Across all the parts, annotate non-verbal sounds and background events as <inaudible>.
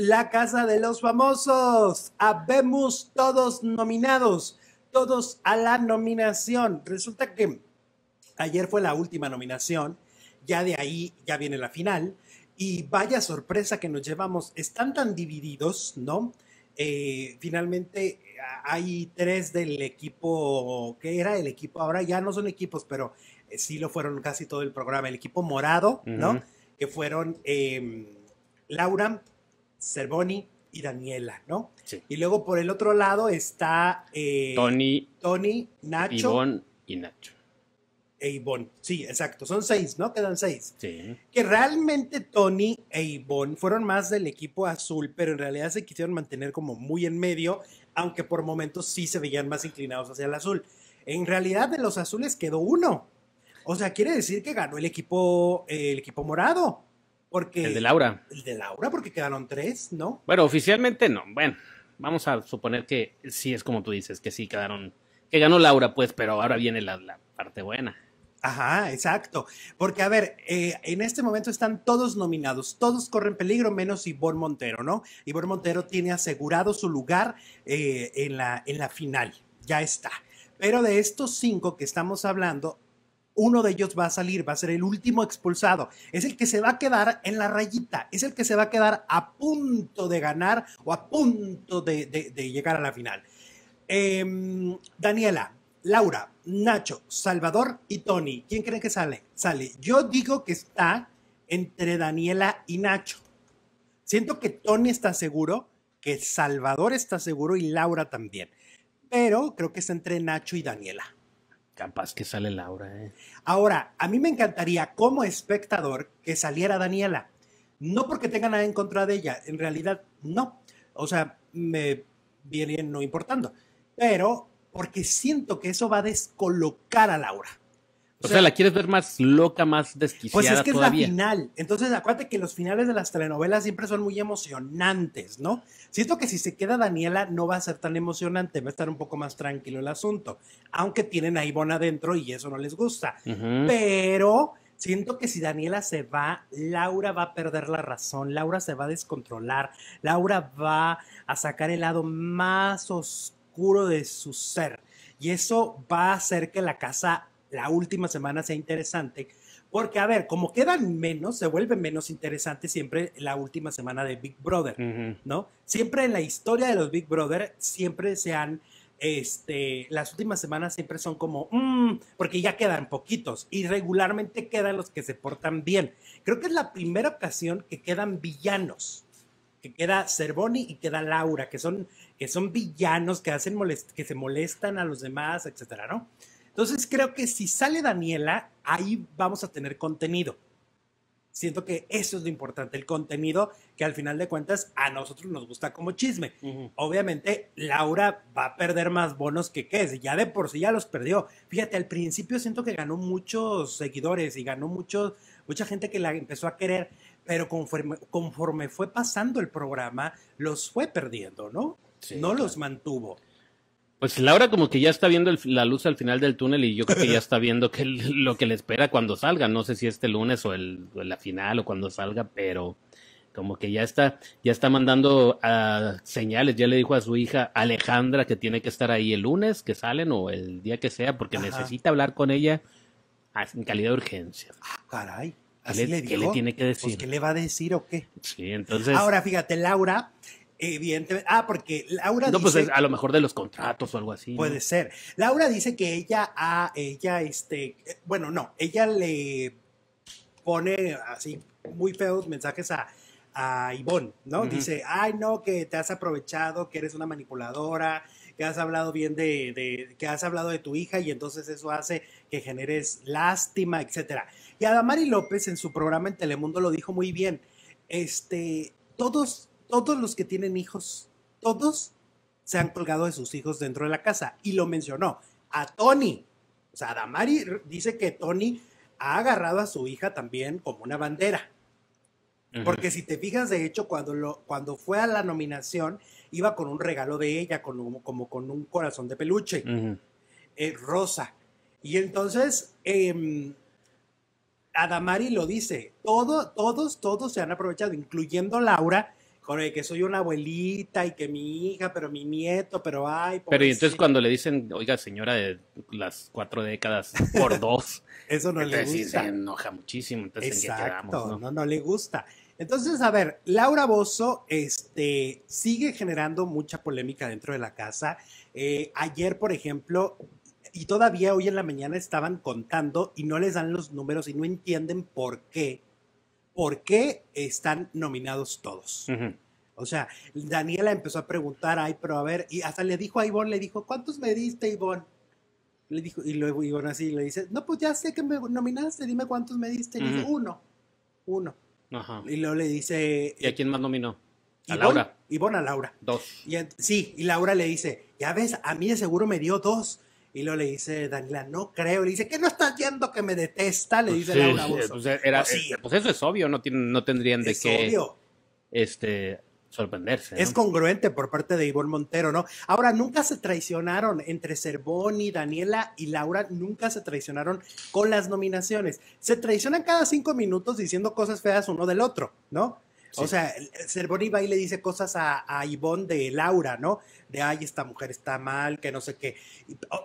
la Casa de los Famosos. Habemos todos nominados, todos a la nominación. Resulta que ayer fue la última nominación, ya de ahí ya viene la final. Y vaya sorpresa que nos llevamos, están tan divididos, ¿no? Eh, finalmente hay tres del equipo, que era el equipo, ahora ya no son equipos, pero eh, sí lo fueron casi todo el programa, el equipo morado, ¿no? Que fueron em, Laura, Cervoni y Daniela, ¿no? Sí. Y luego por el otro lado está eh, Tony, Tony, Nacho Ivonne y Nacho. e Ivonne. Sí, exacto, son seis, ¿no? Quedan seis. Sí. Que realmente Tony e Ivonne fueron más del equipo azul, pero en realidad se quisieron mantener como muy en medio, aunque por momentos sí se veían más inclinados hacia el azul. En realidad de los azules quedó uno. O sea, quiere decir que ganó el equipo, eh, el equipo morado. Porque, El de Laura. El de Laura, porque quedaron tres, ¿no? Bueno, oficialmente no. Bueno, vamos a suponer que sí es como tú dices, que sí quedaron. Que ganó Laura, pues, pero ahora viene la, la parte buena. Ajá, exacto. Porque, a ver, eh, en este momento están todos nominados, todos corren peligro, menos Ivonne Montero, ¿no? Ivonne Montero tiene asegurado su lugar eh, en, la, en la final, ya está. Pero de estos cinco que estamos hablando, uno de ellos va a salir, va a ser el último expulsado. Es el que se va a quedar en la rayita, es el que se va a quedar a punto de ganar o a punto de, llegar a la final. Em, Daniela, Laura, Nacho, Salvador y Tony. ¿Quién creen que sale? Sale. Yo digo que está entre Daniela y Nacho. Siento que Tony está seguro, que Salvador está seguro y Laura también. Pero creo que está entre Nacho y Daniela. Capaz que sale Laura, ¿eh? Ahora, a mí me encantaría como espectador que saliera Daniela. No porque tenga nada en contra de ella, en realidad no. O sea, me viene no importando. Pero porque siento que eso va a descolocar a Laura. O sea, la quieres ver más loca, más desquiciada Pues es que todavía. es la final. Entonces, acuérdate que los finales de las telenovelas siempre son muy emocionantes, ¿no? Siento que si se queda Daniela no va a ser tan emocionante, va a estar un poco más tranquilo el asunto. Aunque tienen a Ivonne adentro y eso no les gusta. Pero siento que si Daniela se va, Laura va a perder la razón, Laura se va a descontrolar, Laura va a sacar el lado más oscuro de su ser. Y eso va a hacer que la casa la última semana sea interesante. Porque, a ver, como quedan menos, se vuelve menos interesante siempre la última semana de Big Brother. ¿no? Siempre en la historia de los Big Brother, siempre se han, este, las últimas semanas siempre son como, "Mm", porque ya quedan poquitos y regularmente quedan los que se portan bien. Creo que es la primera ocasión que quedan villanos, que queda Cervoni y queda Laura, que son, que son villanos que hacen molest que se molestan a los demás, etcétera, ¿no? Entonces creo que si sale Daniela, ahí vamos a tener contenido. Siento que eso es lo importante, el contenido que al final de cuentas a nosotros nos gusta como chisme. Ujú. Obviamente Laura va a perder más bonos que qué, ya de por sí ya los perdió. Fíjate, al principio siento que ganó muchos seguidores y ganó mucho, mucha gente que la empezó a querer, pero conforme, conforme fue pasando el programa, los fue perdiendo, ¿no? Sí, no claro. los mantuvo. Pues Laura como que ya está viendo el- la luz al final del túnel y yo creo que ya está viendo que <laughs> lo que le espera cuando salga. No sé si este lunes o, el, o la final o cuando salga, pero como que ya está, ya está mandando ah, señales. Ya le dijo a su hija Alejandra que tiene que estar ahí el lunes que salen o el día que sea porque Ajá. necesita hablar con ella ah, en calidad de urgencia. Ah, caray. ¿Qué Así le- le, qué le tiene que decir? Pues, ¿qué le va a decir o qué? Sí, entonces... Ahora, fíjate, Laura, evidentemente. Ah, porque Laura no, pues dice. es a lo mejor de los contratos o algo así. ¿no? Puede ser. Laura dice que ella a ella, este, eh, bueno, no, ella le pone así muy feos mensajes a, a Ivonne, ¿no? Dice, ay, no, que te has aprovechado, que eres una manipuladora, que has hablado bien de, de- que has hablado de tu hija y entonces eso hace que generes lástima, etcétera. Y Adamari López en su programa en Telemundo lo dijo muy bien. Este, todos, todos los que tienen hijos, todos se han colgado de sus hijos dentro de la casa. Y lo mencionó a Tony. O sea, Damari dice que Tony ha agarrado a su hija también como una bandera. Porque si te fijas, de hecho, cuando, lo, cuando fue a la nominación, iba con un regalo de ella, con un- como con un corazón de peluche, eh, rosa. Y entonces, em, Adamari lo dice, todo, todos, todos se han aprovechado, incluyendo Laura, con el que soy una abuelita y que mi hija, pero mi nieto, pero ay. Pero y entonces cuando le dicen, oiga, señora de las cuatro décadas por <laughs> dos, Eso no le sí gusta. se enoja muchísimo. Entonces, ¿en qué Exacto, quedamos? no? no? no, le gusta. Entonces, a ver, Laura Bozo este, sigue generando mucha polémica dentro de la casa. Eh, ayer, por ejemplo, y todavía hoy en la mañana estaban contando y no les dan los números y no entienden por qué, por qué están nominados todos. O sea, Daniela empezó a preguntar, ay, pero a ver, y hasta le dijo a Ivonne, le dijo, ¿cuántos me diste, Ivonne? Le dijo, y luego Ivonne así le dice, no, pues ya sé que me nominaste, dime cuántos me diste. Y le dice, uno, uno. Ajá. Y luego le dice, ¿Y a quién más nominó? A Ivonne- Laura. Ivonne a Laura. Dos. Y sí, y Laura le dice, ya ves, a mí de seguro me dio dos. Y luego le dice Daniela, no creo. Le dice, ¿qué no estás viendo que me detesta? Le dice Sí, Laura pues, era- Pues sí. eh, pues eso es obvio, no, tienen, no tendrían de es qué obvio. este, sorprenderse. ¿no? Es congruente por parte de Ivonne Montero, ¿no? Ahora, nunca se traicionaron entre Cervoni, Daniela y Laura, nunca se traicionaron con las nominaciones. Se traicionan cada cinco minutos diciendo cosas feas uno del otro, ¿no? O sea, Cervoni va y le dice cosas a, a Ivonne de Laura, ¿no? De, ay, esta mujer está mal, que no sé qué.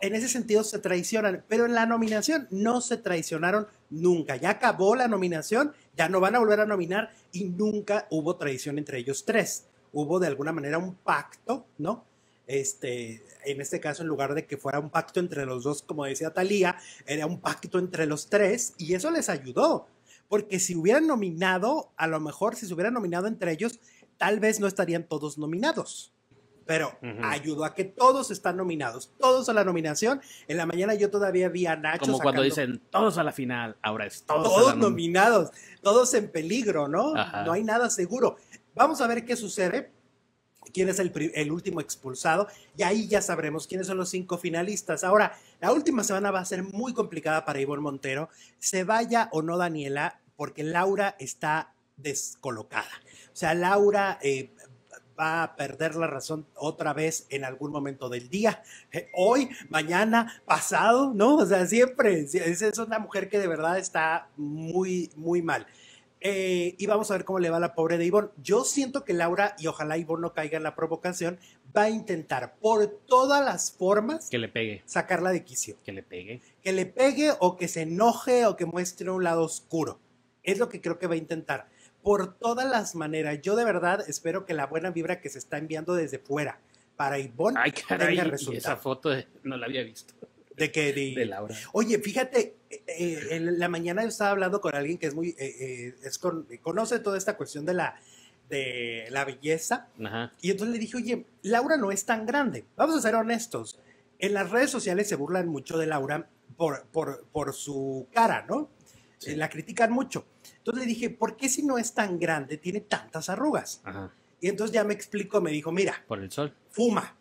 En ese sentido se traicionan, pero en la nominación no se traicionaron nunca. Ya acabó la nominación, ya no van a volver a nominar y nunca hubo traición entre ellos tres. Hubo de alguna manera un pacto, ¿no? Este, en este caso, en lugar de que fuera un pacto entre los dos, como decía Talía, era un pacto entre los tres y eso les ayudó. Porque si hubieran nominado, a lo mejor si se hubieran nominado entre ellos, tal vez no estarían todos nominados. Pero Ujú. ayudó a que todos están nominados, todos a la nominación. En la mañana yo todavía vi a Nacho. Como cuando dicen todos a la final, ahora es todos, a todos la nominados, todos en peligro, ¿no? Ajá. No hay nada seguro. Vamos a ver qué sucede. quién es el, el último expulsado y ahí ya sabremos quiénes son los cinco finalistas. Ahora, la última semana va a ser muy complicada para Ivonne Montero, se vaya o no Daniela, porque Laura está descolocada. O sea, Laura eh, va a perder la razón otra vez en algún momento del día, Eh, hoy, mañana, pasado, ¿no? O sea, siempre, es, es una mujer que de verdad está muy, muy mal. Eh, y vamos a ver cómo le va a la pobre de Ivonne. Yo siento que Laura, y ojalá Ivonne no caiga en la provocación, va a intentar por todas las formas Que le pegue, sacarla de quicio. que le pegue. Que le pegue o que se enoje o que muestre un lado oscuro. Es lo que creo que va a intentar. Por todas las maneras, yo de verdad espero que la buena vibra que se está enviando desde fuera para Ivonne Ay, caray, tenga y resultado. esa foto de- no la había visto. De que de- De Laura. Oye, fíjate, eh, en la mañana yo estaba hablando con alguien que es muy, eh, eh, es con- conoce toda esta cuestión de la, de la belleza, Ajá. y entonces le dije, oye, Laura no es tan grande, vamos a ser honestos, en las redes sociales se burlan mucho de Laura por, por, por su cara, ¿no? Sí. La critican mucho. Entonces le dije, ¿por qué si no es tan grande tiene tantas arrugas? Ajá. Y entonces ya me explicó, me dijo, mira, Por el sol. fuma,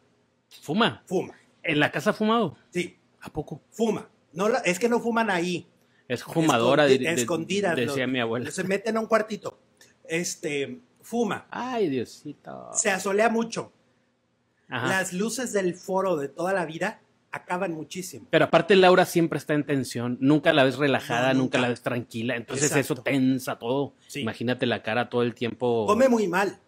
Fuma. fuma, ¿En la casa ha fumado? sí, ¿A poco? fuma. No, es que no fuman ahí, Es fumadora, Escondi- de- de- escondidas, decía mi abuela. Se meten a un cuartito. Este, fuma. Ay, Diosito. Se asolea mucho. Ajá. Las luces del foro de toda la vida acaban muchísimo. Pero aparte Laura siempre está en tensión, nunca la ves relajada, No, nunca. nunca. la ves tranquila, entonces Exacto. eso tensa todo. Sí. Imagínate la cara todo el tiempo. Come muy mal.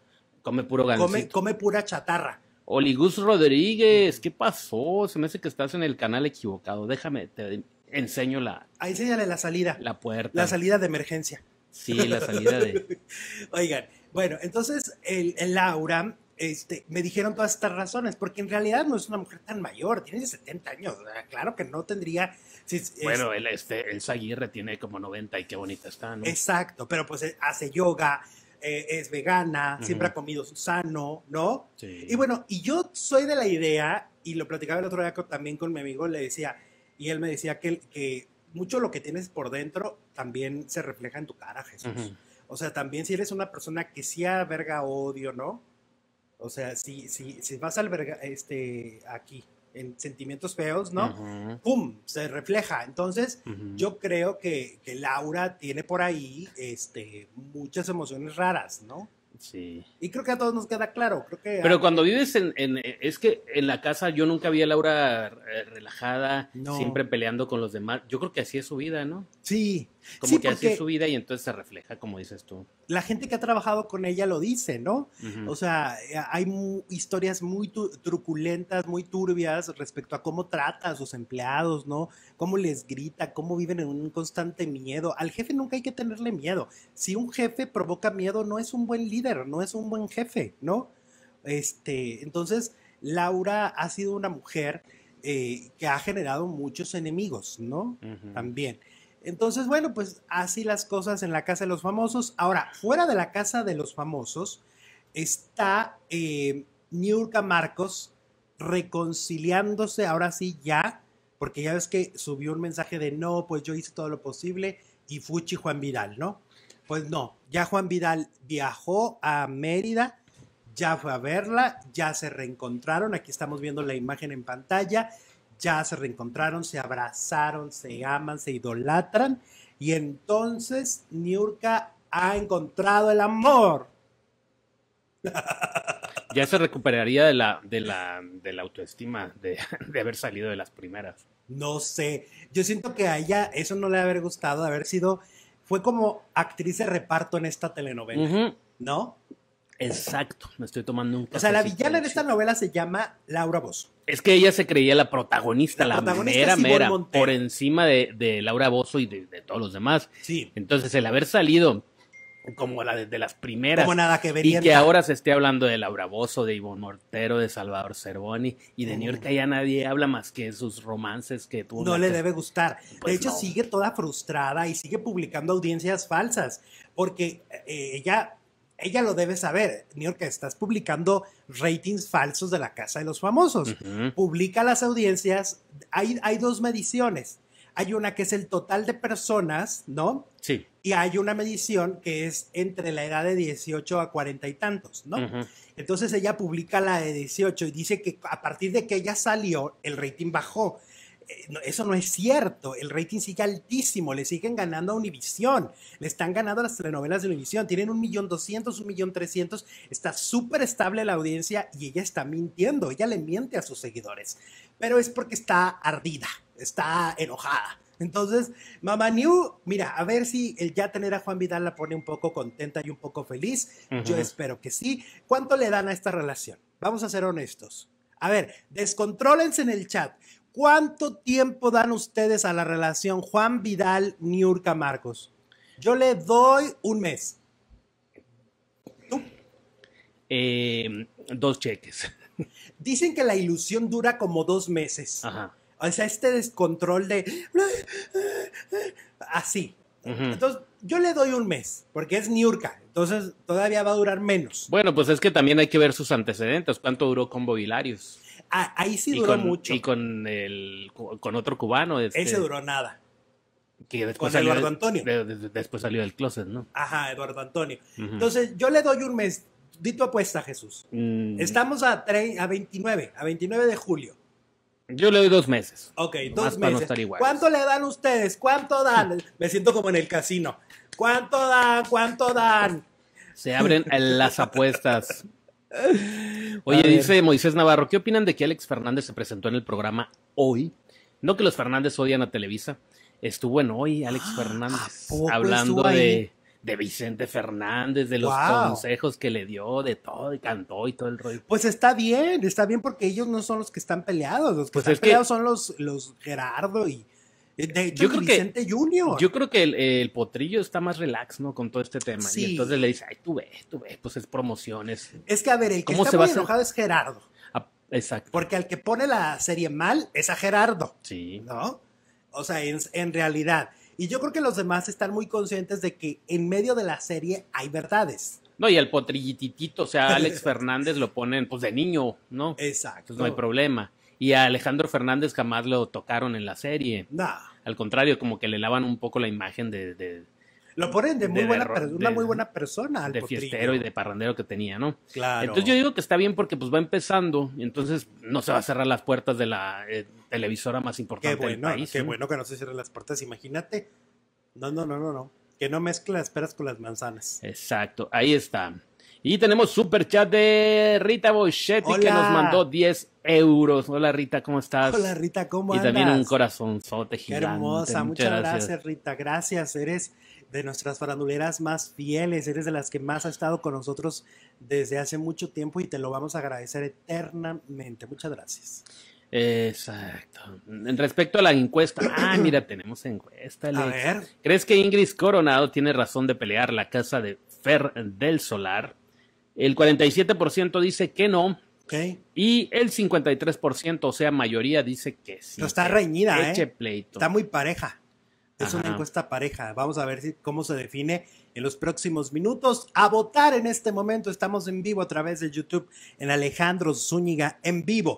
come puro Come, gancito. come pura chatarra. Oligus Rodríguez, ¿qué pasó? Se me hace que estás en el canal equivocado. Déjame, te enseño la, Ahí enséñale la salida. la puerta. La salida de emergencia. Sí, la salida de. <laughs> Oigan, bueno, entonces el, el Laura, este, me dijeron todas estas razones, porque en realidad no es una mujer tan mayor, tiene 70 años. Claro que no tendría. si es- Bueno, el, este, Elsa Aguirre tiene como 90 y qué bonita está, ¿no? Exacto, pero pues hace yoga, eh, es vegana, siempre ha comido sano, ¿no? Sí. Y bueno, y yo soy de la idea, y lo platicaba el otro día también con mi amigo, le decía, y él me decía que, que mucho lo que tienes por dentro también se refleja en tu cara, Jesús. O sea, también si eres una persona que sí alberga odio, ¿no? O sea, si, si, si vas a albergar, este, aquí, en sentimientos feos, ¿no? ¡Pum! Se refleja. Entonces, yo creo que, que Laura tiene por ahí este, muchas emociones raras, ¿no? Sí. Y creo que a todos nos queda claro. Creo que Pero cuando vives en, en- Es que en la casa yo nunca vi a Laura eh, relajada, No. siempre peleando con los demás. Yo creo que así es su vida, ¿no? Sí, Como Sí, que así es su vida y entonces se refleja, como dices tú. La gente que ha trabajado con ella lo dice, ¿no? Ujú. O sea, eh, hay mu- historias muy truculentas, muy turbias respecto a cómo trata a sus empleados, ¿no? Cómo les grita, cómo viven en un constante miedo. Al jefe nunca hay que tenerle miedo. Si un jefe provoca miedo, no es un buen líder, no es un buen jefe, ¿no? Este, entonces, Laura ha sido una mujer eh, que ha generado muchos enemigos, ¿no? Ujú. también. Entonces, bueno, pues así las cosas en la Casa de los Famosos. Ahora, fuera de la Casa de los Famosos está eh, Niurka Marcos reconciliándose ahora sí ya, porque ya ves que subió un mensaje de no, pues yo hice todo lo posible y Fuchi Juan Vidal, ¿no? Pues no, ya Juan Vidal viajó a Mérida, ya fue a verla, ya se reencontraron, aquí estamos viendo la imagen en pantalla, ya se reencontraron, se abrazaron, se aman, se idolatran y entonces Niurka ha encontrado el amor. <laughs> Ya se recuperaría de la, de la, de la autoestima de, <laughs> de haber salido de las primeras. No sé, yo siento que a ella eso no le ha haber gustado, de haber sido, fue como actriz de reparto en esta telenovela. ¿no? Exacto, me estoy tomando un O sea, la villana de esta novela se llama Laura Bozo. Es que ella se creía la protagonista, La la, protagonista mera, mera, Montero. por encima de, de Laura Bozo y de, de todos los demás. Sí, Entonces, el haber salido como la de, de las primeras como nada que ver. y que ahora se esté hablando de Laura Bozo, de Ivonne Mortero, de Salvador Cervoni y de Mm. New York ya nadie habla más que sus romances que tuvo. no le que- debe gustar. Pues de hecho, no. sigue toda frustrada y sigue publicando audiencias falsas, porque eh, ella, ella lo debe saber. New York, estás publicando ratings falsos de la Casa de los Famosos. Publica las audiencias. Hay, hay dos mediciones. Hay una que es el total de personas, ¿no? Sí. Y hay una medición que es entre la edad de 18 a 40 y tantos, ¿no? Entonces ella publica la de 18 y dice que a partir de que ella salió, el rating bajó. Eh, Eso no es cierto, el rating sigue altísimo, le siguen ganando a Univisión, le están ganando a las telenovelas de Univisión, tienen un millón doscientos, un millón trescientos, está súper estable la audiencia y ella está mintiendo, ella le miente a sus seguidores, pero es porque está ardida, está enojada. Entonces, Mamá New, mira, a ver si el ya tener a Juan Vidal la pone un poco contenta y un poco feliz. Yo espero que sí. ¿Cuánto le dan a esta relación? Vamos a ser honestos. A ver, descontrólense en el chat. ¿Cuánto tiempo dan ustedes a la relación Juan Vidal Niurka Marcos? Yo le doy un mes. Eh, dos cheques. Dicen que la ilusión dura como dos meses. Ajá. O sea, este descontrol de así. Entonces, yo le doy un mes, porque es Niurka. Entonces, todavía va a durar menos. Bueno, pues es que también hay que ver sus antecedentes. ¿Cuánto duró con Bobilarios? Ah, ahí sí y, duró con, mucho. y con el con otro cubano. este, Ese duró nada. que después con Eduardo Antonio. de- de- después salió del closet, ¿no? Ajá, Eduardo Antonio. Entonces, yo le doy un mes. Di tu apuesta, Jesús. Mm, Estamos a, a 29, a 29 de julio. Yo le doy dos meses. Ok, Nomás dos para no meses. estar iguales. ¿Cuánto le dan ustedes? ¿Cuánto dan? <laughs> Me siento como en el casino. ¿Cuánto dan? ¿Cuánto dan? Se abren las apuestas. <laughs> Oye, dice Moisés Navarro, ¿qué opinan de que Alex Fernández se presentó en el programa hoy? No que los Fernández odian a Televisa. Estuvo en hoy Alex Fernández poco hablando de, de Vicente Fernández, de los consejos que le dio, de todo, y cantó y todo el rollo. Pues está bien, está bien porque ellos no son los que están peleados. Los que Pues están es que- peleados son los, los Gerardo y. De hecho, Yo creo que- Vicente Junior. Yo creo que el, el potrillo está más relax, ¿no? Con todo este tema. Sí. Y entonces le dice, ay, tú ve, tú ve, pues es promociones. Es que, a ver, el que ¿Cómo está se va muy a enojado es Gerardo. Ah, exacto. Porque al que pone la serie mal es a Gerardo. Sí. ¿no? O sea, en, en realidad. Y yo creo que los demás están muy conscientes de que en medio de la serie hay verdades. No, y al potrillititito, o sea, <laughs> Alex Fernández lo ponen pues de niño, ¿no? Exacto. Entonces no hay problema. Y a Alejandro Fernández jamás lo tocaron en la serie. No. Al contrario, como que le lavan un poco la imagen de, de, Lo ponen de muy De buena per- una de- muy buena persona al de potrillo. fiestero y de parrandero que tenía, ¿no? Claro. Entonces yo digo que está bien porque pues va empezando, y entonces no se va a cerrar las puertas de la eh, televisora más Qué importante bueno, del país. qué ¿no? bueno que no se cierren las puertas, imagínate. No, no, no, no, no. Que no mezcle las peras con las manzanas. Exacto, ahí está. Y tenemos super chat de Rita Boschetti que nos mandó 10 euros. Hola Rita, ¿cómo estás? Hola Rita, ¿cómo andas? Y también un corazonzote gigante. Qué hermosa, muchas, gracias. Rita, gracias. Eres de nuestras faranduleras más fieles, eres de las que más ha estado con nosotros desde hace mucho tiempo y te lo vamos a agradecer eternamente. Muchas gracias. Exacto. Respecto a la encuesta, <clears throat> ah, mira, tenemos encuesta. A ver. ¿Crees que Ingrid Coronado tiene razón de pelear la casa de Fer del Solar? El 47% dice que no. Okay. Y el 53%, o sea, mayoría dice que sí. No está reñida, ¿eh? pleito. Está muy pareja. Es Ajá. una encuesta pareja. Vamos a ver si, cómo se define en los próximos minutos. A votar en este momento. Estamos en vivo a través de YouTube en Alejandro Zúñiga en vivo.